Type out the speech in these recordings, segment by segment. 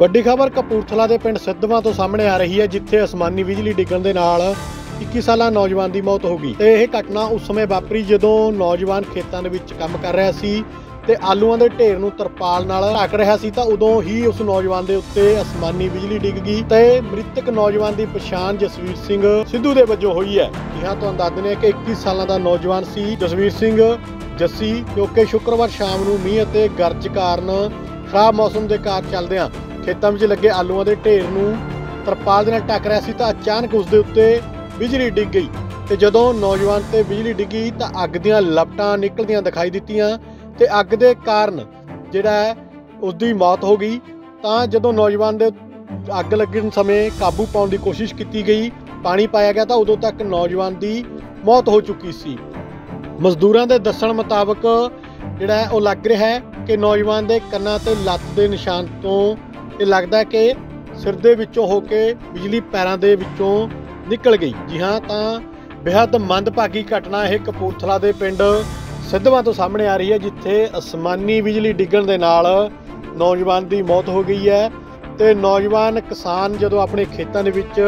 ਵੱਡੀ ਖਬਰ ਕਪੂਰਥਲਾ ਦੇ ਪਿੰਡ ਸਿੱਧਵਾਂ ਤੋਂ ਸਾਹਮਣੇ ਆ ਰਹੀ ਹੈ, ਜਿੱਥੇ ਅਸਮਾਨੀ ਬਿਜਲੀ ਡਿੱਗਣ ਦੇ ਨਾਲ 21 ਸਾਲਾ ਨੌਜਵਾਨ ਦੀ ਮੌਤ ਹੋ ਗਈ। ਤੇ ਇਹ ਘਟਨਾ ਉਸ ਸਮੇਂ ਵਾਪਰੀ ਜਦੋਂ ਨੌਜਵਾਨ ਖੇਤਾਂ ਦੇ ਵਿੱਚ ਕੰਮ ਕਰ ਰਿਹਾ ਸੀ ਤੇ ਆਲੂਆਂ ਦੇ ਢੇਰ ਨੂੰ ਤਰਪਾਲ ਨਾਲ ਢੱਕ ਰਿਹਾ ਸੀ, ਤਾਂ ਉਦੋਂ ਹੀ ਉਸ ਨੌਜਵਾਨ ਦੇ ਉੱਤੇ ਅਸਮਾਨੀ ਬਿਜਲੀ ਡਿੱਗ ਗਈ ਤੇ ਮ੍ਰਿਤਕ ਨੌਜਵਾਨ ਦੀ ਪਛਾਣ ਜਸਵੀਰ ਸਿੰਘ ਸਿੱਧੂ ਦੇ ਵਜੋਂ ਹੋਈ ਹੈ। ਜੀ ਹਾਂ ਤੁਹਾਨੂੰ ਦੱਸ ਦਿੰਦੇ ਹਾਂ ਕਿ 21 ਸਾਲਾਂ ਦਾ ਨੌਜਵਾਨ ਸੀ ਜਸਵੀਰ ਸਿੰਘ, ਜੱਸੀ, ਕਿਉਂਕਿ ਸ਼ੁੱਕਰਵਾਰ ਸ਼ਾਮ ਨੂੰ ਮੀਂਹ ਅਤੇ ਗਰਜ ਕਾਰਨ ਖਰਾਬ ਮੌਸਮ ਦੇ ਕਾਰ ਚੱਲਦਿਆਂ ਖੇਤਾਂ ਵਿੱਚ ਲੱਗੇ ਆਲੂਆਂ ਦੇ ਢੇਰ ਨੂੰ ਤਰਪਾਲ ਦੇ ਨਾਲ ਟੱਕ ਰਿਹਾ ਸੀ ਤਾਂ ਅਚਾਨਕ ਉਸ ਦੇ ਉੱਤੇ ਬਿਜਲੀ ਡਿੱਗ ਗਈ ਤੇ ਜਦੋਂ ਨੌਜਵਾਨ ਤੇ ਬਿਜਲੀ ਡਿੱਗੀ ਤਾਂ ਅੱਗ ਦੀਆਂ ਲਪਟਾਂ ਨਿਕਲਦੀਆਂ ਦਿਖਾਈ ਦਿੱਤੀਆਂ ਤੇ ਅੱਗ ਦੇ ਕਾਰਨ ਜਿਹੜਾ ਹੈ ਉਸ ਦੀ ਮੌਤ ਹੋ ਗਈ। ਤਾਂ ਜਦੋਂ ਨੌਜਵਾਨ ਦੇ ਅੱਗ ਲੱਗਣ ਸਮੇਂ ਕਾਬੂ ਪਾਉਣ ਦੀ ਕੋਸ਼ਿਸ਼ ਕੀਤੀ ਗਈ, ਪਾਣੀ ਪਾਇਆ ਗਿਆ ਤਾਂ ਉਦੋਂ ਤੱਕ ਨੌਜਵਾਨ ਦੀ ਮੌਤ ਹੋ ਚੁੱਕੀ ਸੀ। ਮਜ਼ਦੂਰਾਂ ਦੇ ਦੱਸਣ ਮੁਤਾਬਕ ਜਿਹੜਾ ਉਹ ਲੱਗ ਰਿਹਾ ਹੈ ਕਿ ਨੌਜਵਾਨ ਦੇ ਕੰਨਾਂ ਤੇ ਲੱਤ ਦੇ ਨਿਸ਼ਾਨ ਤੋਂ ਇਹ ਲੱਗਦਾ ਕਿ ਸਿਰ ਦੇ ਵਿੱਚੋਂ ਹੋ ਕੇ ਬਿਜਲੀ ਪੈਰਾਂ ਦੇ ਵਿੱਚੋਂ ਨਿਕਲ ਗਈ। ਜੀ ਹਾਂ, ਤਾਂ ਬੇहद ਮੰਦਭਾਗੀ ਘਟਨਾ ਇਹ ਕਪੂਰਥਲਾ ਦੇ ਪਿੰਡ ਸਿੱਧਵਾਂ ਤੋਂ ਸਾਹਮਣੇ ਆ ਰਹੀ ਹੈ, ਜਿੱਥੇ ਅਸਮਾਨੀ ਬਿਜਲੀ ਡਿੱਗਣ ਦੇ ਨਾਲ ਨੌਜਵਾਨ ਦੀ ਮੌਤ ਹੋ ਗਈ ਹੈ ਤੇ ਨੌਜਵਾਨ ਕਿਸਾਨ ਜਦੋਂ ਆਪਣੇ ਖੇਤਾਂ ਦੇ ਵਿੱਚ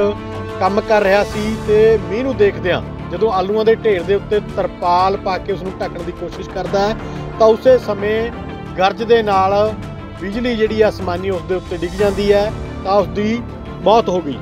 ਕੰਮ ਕਰ ਰਿਹਾ ਸੀ ਤੇ ਮੀਂਹ ਨੂੰ ਦੇਖਦਿਆਂ ਜਦੋਂ ਆਲੂਆਂ ਦੇ ਢੇਰ ਦੇ ਉੱਤੇ ਤਰਪਾਲ ਪਾ ਕੇ ਉਸ ਨੂੰ ਢੱਕਣ ਦੀ ਕੋਸ਼ਿਸ਼ ਕਰਦਾ ਹੈ, ਤਾਂ ਉਸੇ ਸਮੇਂ ਗਰਜ ਦੇ ਨਾਲ ਬਿਜਲੀ ਜਿਹੜੀ ਹੈ ਅਸਮਾਨੀ ਉਸ ਦੇ ਉੱਤੇ ਡਿੱਗ ਜਾਂਦੀ ਹੈ, ਤਾਂ ਉਸ ਦੀ ਮੌਤ ਹੋ ਗਈ।